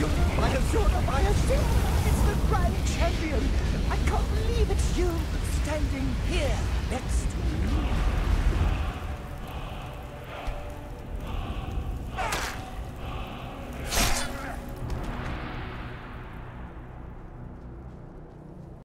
You might have drawn up by. It's the grand champion. I can't believe it's you standing here next